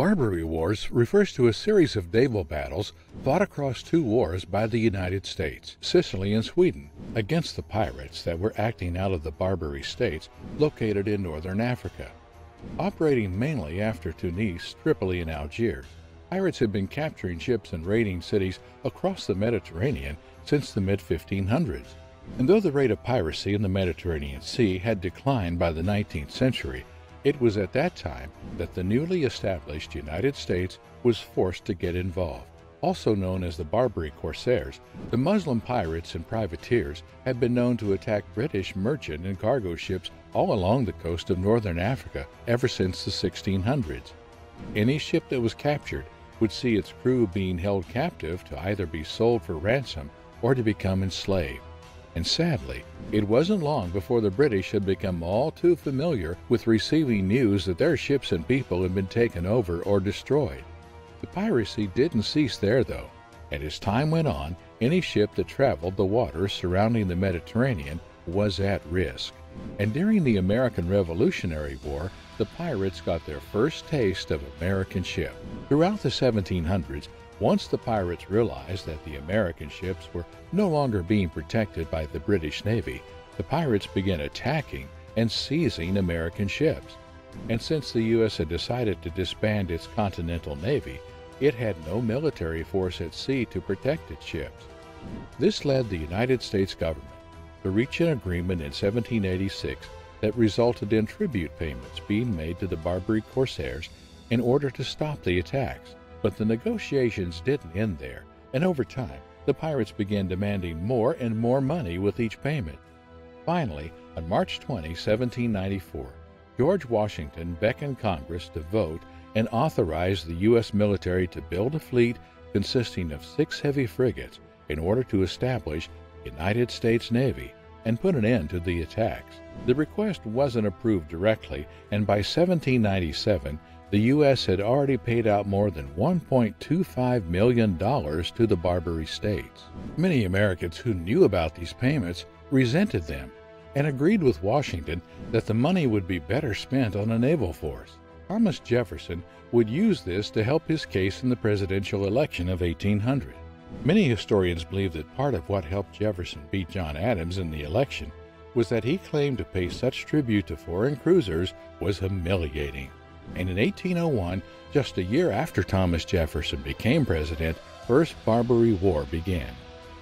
Barbary Wars refers to a series of naval battles fought across two wars by the United States, Sicily, and Sweden against the pirates that were acting out of the Barbary states located in northern Africa. Operating mainly after Tunis, Tripoli, and Algiers, pirates had been capturing ships and raiding cities across the Mediterranean since the mid 1500s. And though the rate of piracy in the Mediterranean Sea had declined by the 19th century, it was at that time that the newly established United States was forced to get involved. Also known as the Barbary Corsairs, the Muslim pirates and privateers had been known to attack British merchant and cargo ships all along the coast of northern Africa ever since the 1600s. Any ship that was captured would see its crew being held captive to either be sold for ransom or to become enslaved. And sadly, it wasn't long before the British had become all too familiar with receiving news that their ships and people had been taken over or destroyed. The piracy didn't cease there, though, and as time went on, any ship that traveled the waters surrounding the Mediterranean was at risk. And during the American Revolutionary War, the pirates got their first taste of American ship. Throughout the 1700s, once the pirates realized that the American ships were no longer being protected by the British Navy, the pirates began attacking and seizing American ships. And since the U.S. had decided to disband its Continental Navy, it had no military force at sea to protect its ships. This led the United States government to reach an agreement in 1786 that resulted in tribute payments being made to the Barbary corsairs in order to stop the attacks. But the negotiations didn't end there, and over time, the pirates began demanding more and more money with each payment. Finally, on March 20, 1794, George Washington beckoned Congress to vote and authorized the U.S. military to build a fleet consisting of six heavy frigates in order to establish United States Navy and put an end to the attacks. The request wasn't approved directly, and by 1797, the U.S. had already paid out more than $1.25 million to the Barbary States. Many Americans who knew about these payments resented them and agreed with Washington that the money would be better spent on a naval force. Thomas Jefferson would use this to help his case in the presidential election of 1800. Many historians believe that part of what helped Jefferson beat John Adams in the election was that he claimed to pay such tribute to foreign cruisers was humiliating. And in 1801, just a year after Thomas Jefferson became president, First Barbary War began.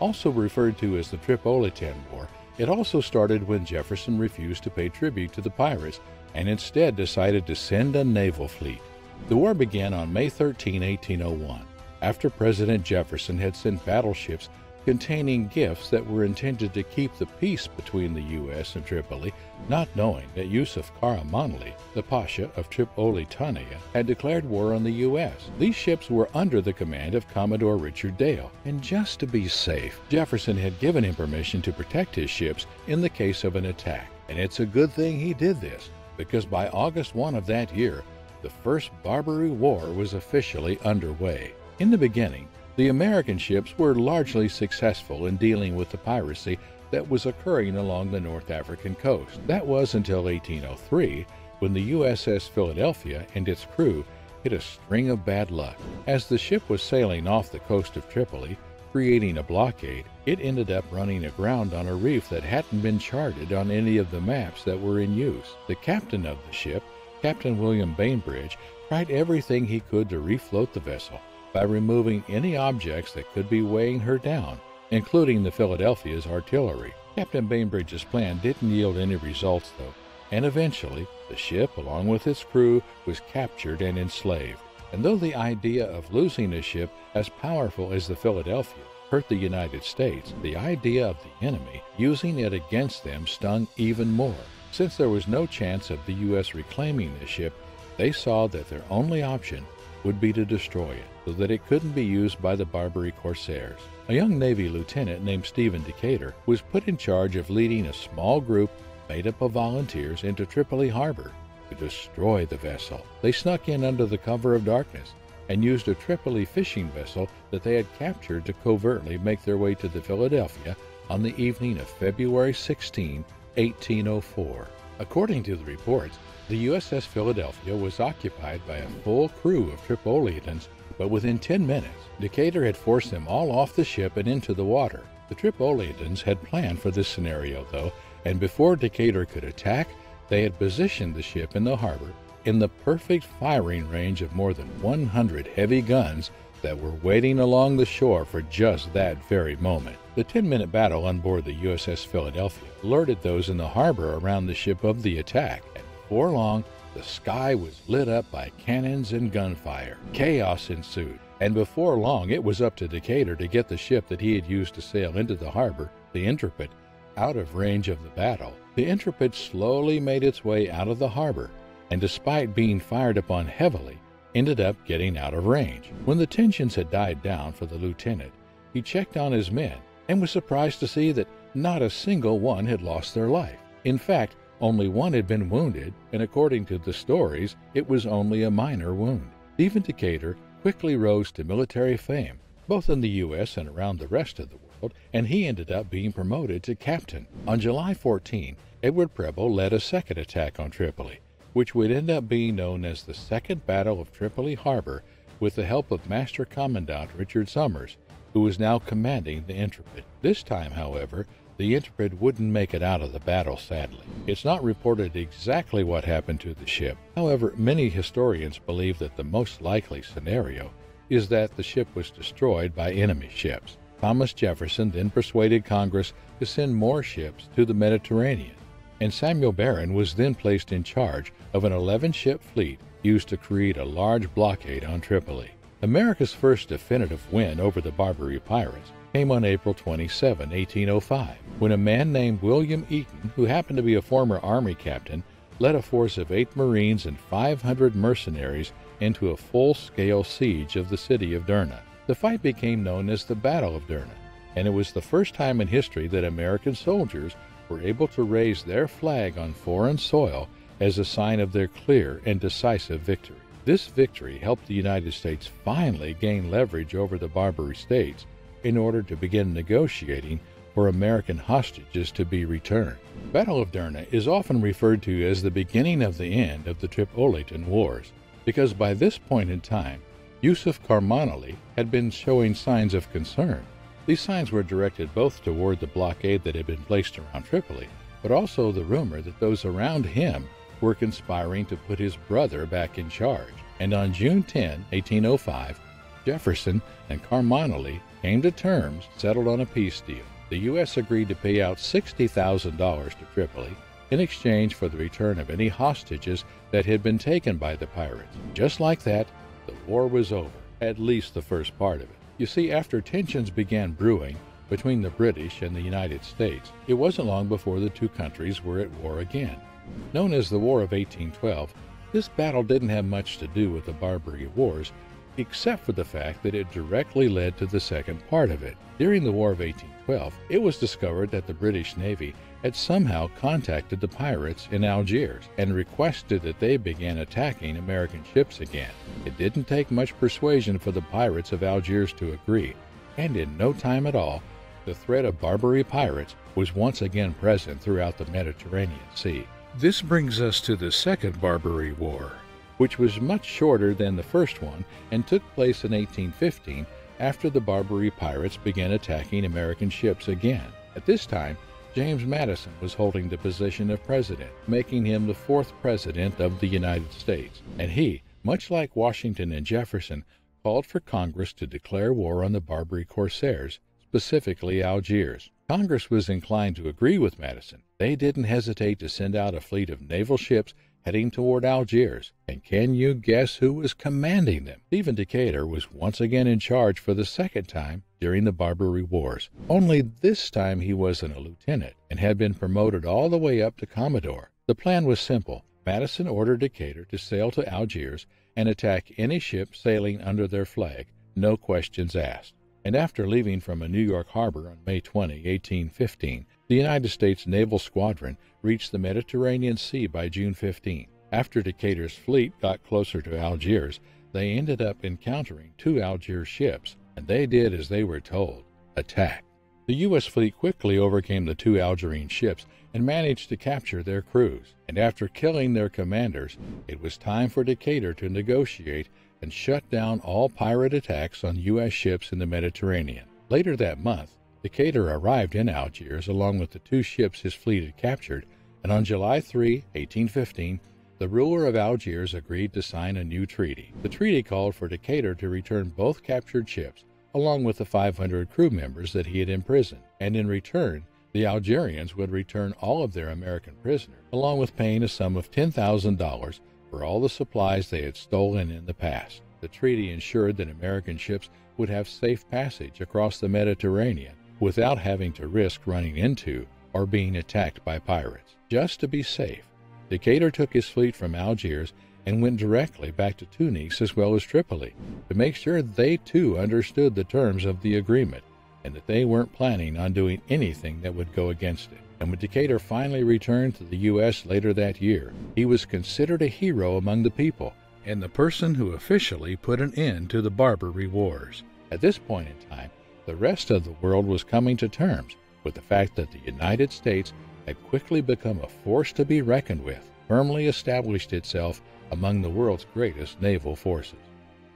Also referred to as the Tripolitan War, it also started when Jefferson refused to pay tribute to the pirates and instead decided to send a naval fleet. The war began on May 13, 1801, after President Jefferson had sent battleships containing gifts that were intended to keep the peace between the U.S. and Tripoli, not knowing that Yusuf Karamanli, the Pasha of Tripolitania, had declared war on the U.S. These ships were under the command of Commodore Richard Dale, and just to be safe, Jefferson had given him permission to protect his ships in the case of an attack. And it's a good thing he did this, because by August 1 of that year, the First Barbary War was officially underway. In the beginning, the American ships were largely successful in dealing with the piracy that was occurring along the North African coast. That was until 1803, when the USS Philadelphia and its crew hit a string of bad luck. As the ship was sailing off the coast of Tripoli, creating a blockade, it ended up running aground on a reef that hadn't been charted on any of the maps that were in use. The captain of the ship, Captain William Bainbridge, tried everything he could to refloat the vessel by removing any objects that could be weighing her down, including the Philadelphia's artillery. Captain Bainbridge's plan didn't yield any results, though, and eventually the ship, along with its crew, was captured and enslaved. And though the idea of losing a ship as powerful as the Philadelphia hurt the United States, the idea of the enemy using it against them stung even more. Since there was no chance of the U.S. reclaiming the ship, they saw that their only option would be to destroy it so that it couldn't be used by the Barbary corsairs. A young Navy lieutenant named Stephen Decatur was put in charge of leading a small group made up of volunteers into Tripoli harbor to destroy the vessel. They snuck in under the cover of darkness and used a Tripoli fishing vessel that they had captured to covertly make their way to the Philadelphia on the evening of February 16, 1804. According to the reports, the USS Philadelphia was occupied by a full crew of Tripolitans, but within 10 minutes, Decatur had forced them all off the ship and into the water. The Tripolitans had planned for this scenario, though, and before Decatur could attack, they had positioned the ship in the harbor in the perfect firing range of more than 100 heavy guns that were waiting along the shore for just that very moment. The 10 minute battle on board the USS Philadelphia alerted those in the harbor around the ship of the attack, and before long, the sky was lit up by cannons and gunfire. Chaos ensued, and before long it was up to Decatur to get the ship that he had used to sail into the harbor, the Intrepid, out of range of the battle. The Intrepid slowly made its way out of the harbor and despite being fired upon heavily, ended up getting out of range. When the tensions had died down for the lieutenant, he checked on his men and was surprised to see that not a single one had lost their life. In fact, only one had been wounded, and according to the stories, it was only a minor wound. Stephen Decatur quickly rose to military fame, both in the U.S. and around the rest of the world, and he ended up being promoted to captain. On July 14, Edward Preble led a second attack on Tripoli, which would end up being known as the Second Battle of Tripoli Harbor with the help of Master Commandant Richard Somers, who was now commanding the Intrepid. This time, however, the Intrepid wouldn't make it out of the battle, sadly. It's not reported exactly what happened to the ship. However, many historians believe that the most likely scenario is that the ship was destroyed by enemy ships. Thomas Jefferson then persuaded Congress to send more ships to the Mediterranean and Samuel Barron was then placed in charge of an 11 ship fleet used to create a large blockade on Tripoli. America's first definitive win over the Barbary pirates came on April 27, 1805, when a man named William Eaton, who happened to be a former Army captain, led a force of eight Marines and 500 mercenaries into a full scale siege of the city of Derna. The fight became known as the Battle of Derna, and it was the first time in history that American soldiers were able to raise their flag on foreign soil as a sign of their clear and decisive victory. This victory helped the United States finally gain leverage over the Barbary states in order to begin negotiating for American hostages to be returned. Battle of Derna is often referred to as the beginning of the end of the Tripolitan Wars because by this point in time, Yusuf Karamanli had been showing signs of concern these signs were directed both toward the blockade that had been placed around Tripoli, but also the rumor that those around him were conspiring to put his brother back in charge. And on June 10, 1805, Jefferson and Karamanli came to terms, settled on a peace deal. The U.S. agreed to pay out $60,000 to Tripoli in exchange for the return of any hostages that had been taken by the pirates. Just like that, the war was over, at least the first part of it. You see, after tensions began brewing between the British and the United States, it wasn't long before the two countries were at war again. Known as the War of 1812, this battle didn't have much to do with the Barbary Wars, except for the fact that it directly led to the second part of it. During the War of 1812, it was discovered that the British Navy had somehow contacted the pirates in Algiers and requested that they begin attacking American ships again. It didn't take much persuasion for the pirates of Algiers to agree, and in no time at all, the threat of Barbary pirates was once again present throughout the Mediterranean Sea. This brings us to the Second Barbary War, which was much shorter than the first one and took place in 1815 after the Barbary pirates began attacking American ships again. At this time, James Madison was holding the position of president, making him the fourth president of the United States, and he, much like Washington and Jefferson, called for Congress to declare war on the Barbary corsairs, specifically Algiers. Congress was inclined to agree with Madison. They didn't hesitate to send out a fleet of naval ships heading toward Algiers. And can you guess who was commanding them? Stephen Decatur was once again in charge for the second time during the Barbary Wars. Only this time he wasn't a lieutenant and had been promoted all the way up to Commodore. The plan was simple. Madison ordered Decatur to sail to Algiers and attack any ship sailing under their flag, no questions asked. And after leaving from a New York harbor on May 20, 1815, the United States Naval Squadron reached the Mediterranean Sea by June 15. After Decatur's fleet got closer to Algiers, they ended up encountering two Algiers ships, and they did as they were told attack. The U.S. fleet quickly overcame the two Algerine ships and managed to capture their crews. And after killing their commanders, it was time for Decatur to negotiate and shut down all pirate attacks on U.S. ships in the Mediterranean. Later that month, Decatur arrived in Algiers along with the two ships his fleet had captured, and on July 3, 1815, the ruler of Algiers agreed to sign a new treaty. The treaty called for Decatur to return both captured ships along with the 500 crew members that he had imprisoned, and in return, the Algerians would return all of their American prisoners, along with paying a sum of $10,000 for all the supplies they had stolen in the past. The treaty ensured that American ships would have safe passage across the Mediterranean without having to risk running into or being attacked by pirates. Just to be safe, Decatur took his fleet from Algiers and went directly back to Tunis as well as Tripoli to make sure they too understood the terms of the agreement and that they weren't planning on doing anything that would go against it. And when Decatur finally returned to the U.S. later that year, he was considered a hero among the people and the person who officially put an end to the Barbary Wars. At this point in time, the rest of the world was coming to terms with the fact that the United States had quickly become a force to be reckoned with, firmly established itself among the world's greatest naval forces.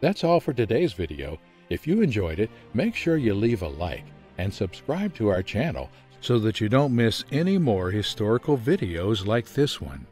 That's all for today's video. If you enjoyed it, make sure you leave a like and subscribe to our channel so that you don't miss any more historical videos like this one.